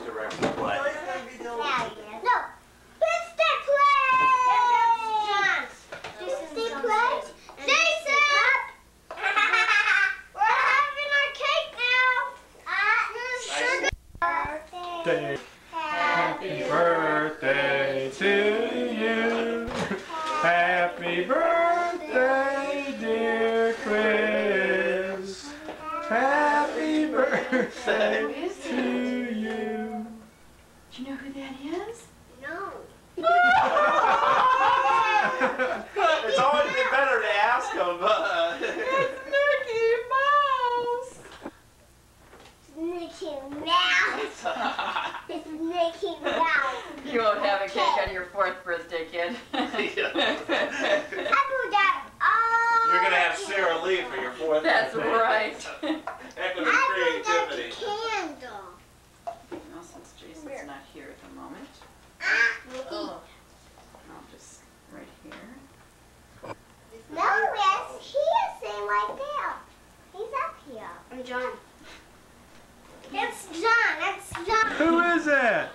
Direction. What? Mr. Play! Mr. Play? Jason! We're having our cake now! Happy birthday to you! Happy birthday, dear Chris! Happy birthday to you! Do you know who that is? No. it's always better to ask him. It's Mickey Mouse. Mickey Mouse. it's Mickey Mouse. You won't have a cake on your fourth birthday, kid. I do that all. You're gonna have Sara Lee for your fourth. That's birthday. right. here at the moment. Oh. I'll just right here. No, yes, he is sitting right there. He's up here. I'm John. It's John. It's John. Who is it?